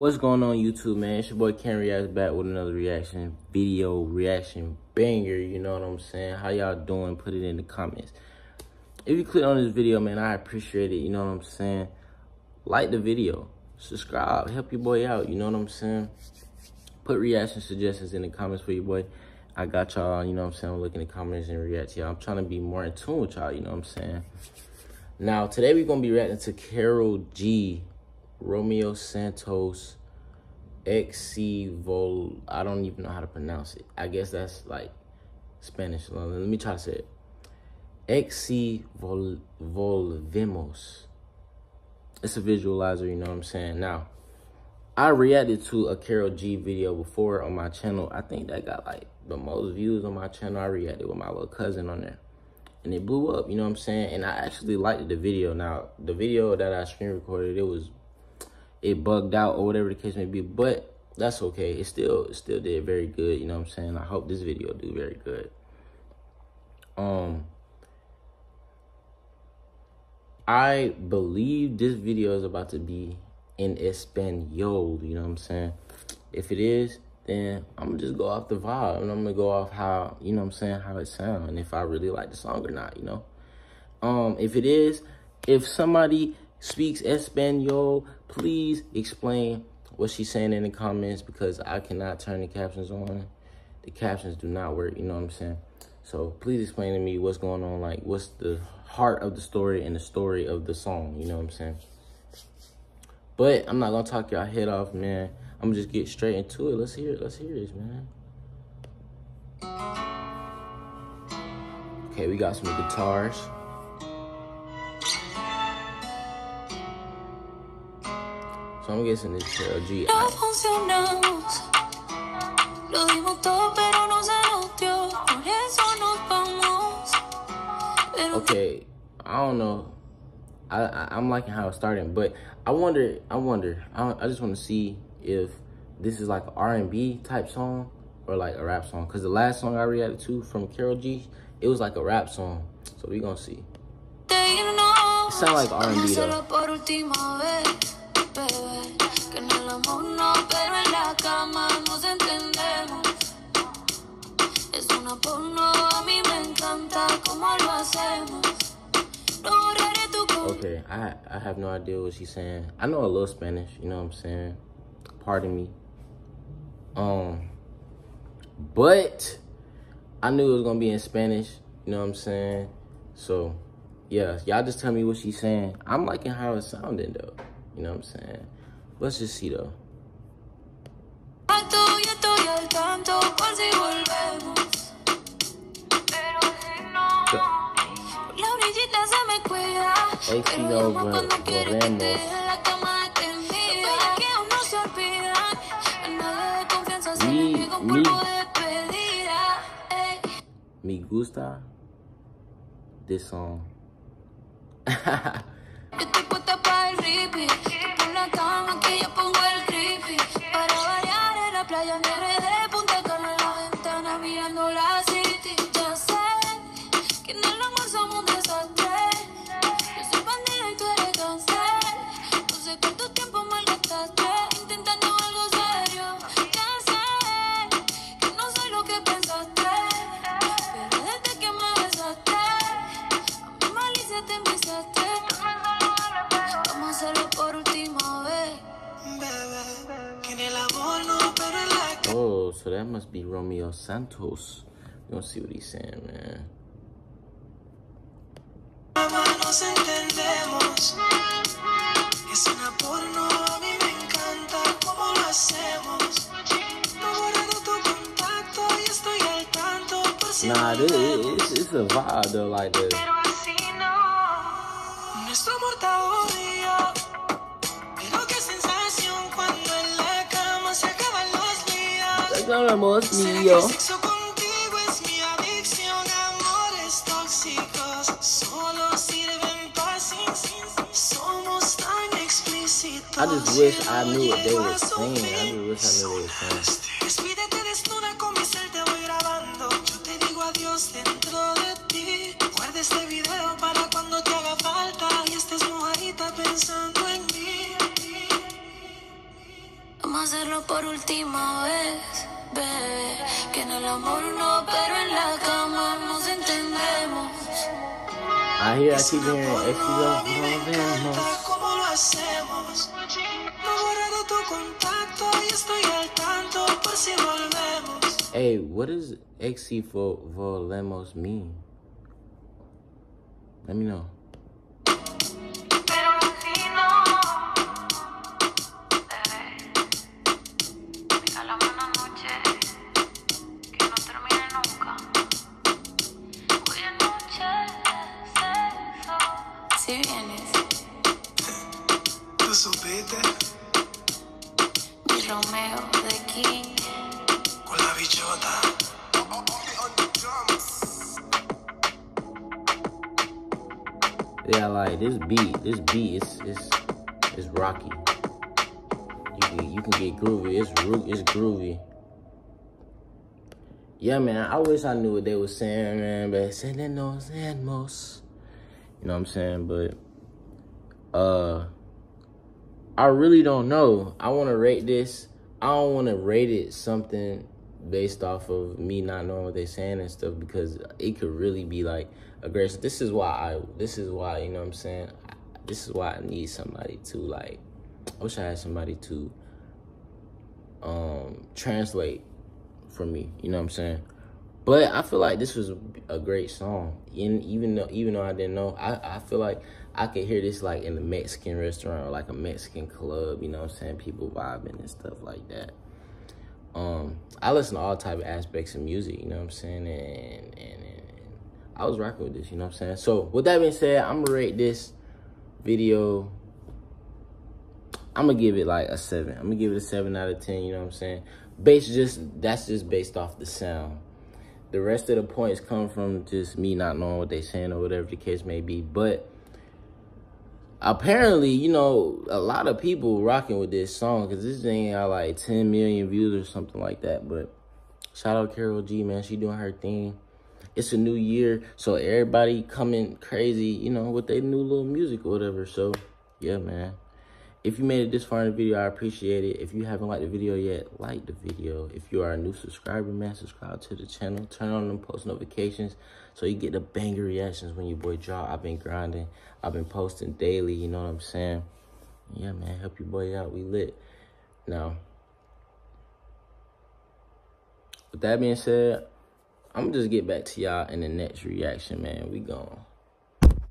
What's going on YouTube, man? It's your boy Cam Reacts back with another reaction video, reaction banger, you know what I'm saying? How y'all doing? Put it in the comments. If you click on this video, man, I appreciate it, you know what I'm saying? Like the video, subscribe, help your boy out, you know what I'm saying? Put reaction suggestions in the comments for your boy. I got y'all, you know what I'm saying? Look in the comments and react to y'all. I'm trying to be more in tune with y'all, you know what I'm saying? Now, today we're going to be reacting to Karol G Romeo Santos X Si Vol. I don't even know how to pronounce it. I guess that's like Spanish. Let me try to say it. X Si Vol Volvemos. It's a visualizer, you know what I'm saying? Now, I reacted to a Karol G video before on my channel. I think that got like the most views on my channel. I reacted with my little cousin on there. And it blew up, you know what I'm saying? And I actually liked the video. Now, the video that I screen recorded, it was it bugged out or whatever the case may be. But that's okay. It still it still did very good. You know what I'm saying? I hope this video do very good. Um I believe this video is about to be in Espanol, you know what I'm saying? If it is, then I'm gonna just go off the vibe and I'm gonna go off how, you know what I'm saying, how it sounds and if I really like the song or not, you know? Um, if it is, if somebody speaks Espanol, please explain what she's saying in the comments because I cannot turn the captions on. The captions do not work, you know what I'm saying? So please explain to me what's going on, like what's the heart of the story and the story of the song, you know what I'm saying? But I'm not gonna talk y'all head off, man. I'm just get straight into it. Let's hear it. Let's hear this, man. Okay, we got some guitars. So I'm guessing this uh, G. No funcionamos. Lo dimos todo, pero no se nos dio. Por eso nos vamos. Okay, I don't know. I, I am liking how it's starting, but I wonder. I wonder. I, I just want to see if this is like an R&B type song or like a rap song. Cause the last song I reacted to from Karol G, it was like a rap song. So we gonna see. It sound like R&B though. I I have no idea what she's saying. I know a little Spanish, you know what I'm saying? Pardon me. Um, but I knew it was gonna be in Spanish, you know what I'm saying? So, yeah, y'all just tell me what she's saying. I'm liking how it's sounding though. You know what I'm saying? Let's just see though. Éxito volvemos. Mi, mi, me gusta this song. Oh, so that must be Romeo Santos. We're gonna see what he's saying, man. Nah, this, it's, it's a vibe though, like this. hablamos ni. I just wish I knew what they were saying. I just wish I knew what they were saying. A bebé. Que en el amor no, pero en la cama nos entendemos. ¿Cómo lo hacemos? No he borrado tu contacto y estoy al tanto por si volvemos. Hey, what does for volvemos mean? Let me know. Romeo de King. Con la bichota. Yeah, like this beat, this beat is is is rocky. You can you can get groovy. It's it's groovy. Yeah, man. I wish I knew what they were saying, man. But saying nos most. You know what I'm saying? But uh I really don't know. I want to rate this. I don't want to rate it something based off of me not knowing what they're saying and stuff because it could really be like aggressive. This is why I. This is why you know what I'm saying. This is why I need somebody to like. I wish I had somebody to um translate for me. You know what I'm saying. But I feel like this was a great song. And even though even though I didn't know, I, I feel like I could hear this like in a Mexican restaurant or like a Mexican club, you know what I'm saying? People vibing and stuff like that. Um, I listen to all type of aspects of music, you know what I'm saying? And, and, and I was rocking with this, you know what I'm saying? So with that being said, I'm gonna rate this video. I'm gonna give it like a seven. I'm gonna give it a seven out of 10, you know what I'm saying? Based just, that's just based off the sound. The rest of the points come from just me not knowing what they're saying or whatever the case may be. But apparently, you know, a lot of people rocking with this song because this thing got like 10 million views or something like that. But shout out Karol G, man. She doing her thing. It's a new year, so everybody coming crazy, you know, with their new little music or whatever. So, yeah, man. If you made it this far in the video, I appreciate it. If you haven't liked the video yet, like the video. If you are a new subscriber, man, subscribe to the channel. Turn on them post notifications so you get the banger reactions when your boy drop. I've been grinding. I've been posting daily, you know what I'm saying? Yeah, man, help your boy out. We lit. Now, with that being said, I'm just get back to y'all in the next reaction, man. We gone.